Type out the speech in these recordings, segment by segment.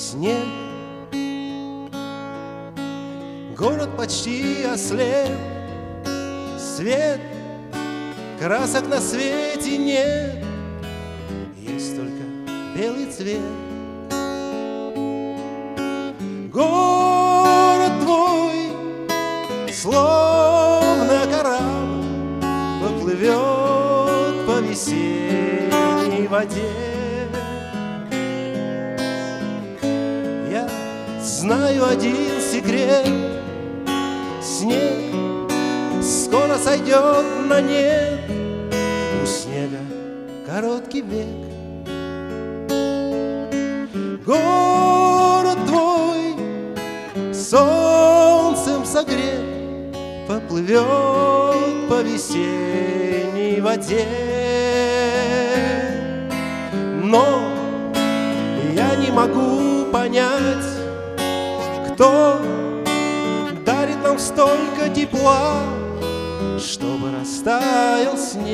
снег. Город почти ослеп, свет, красок на свете нет, есть только белый цвет. Город твой, словно корабль, поплывет по весенней воде. Знаю один секрет, снег скоро сойдет на нет, у снега короткий век. Город твой солнцем согрет, Поплывет по весенней воде. Но я не могу понять, кто дарит нам столько тепла, чтобы растаял снег.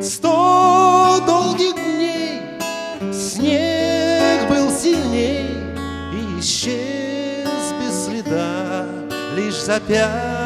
Сто долгих дней снег был сильней и исчез без следа лишь за пять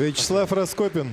Вячеслав Раскопин.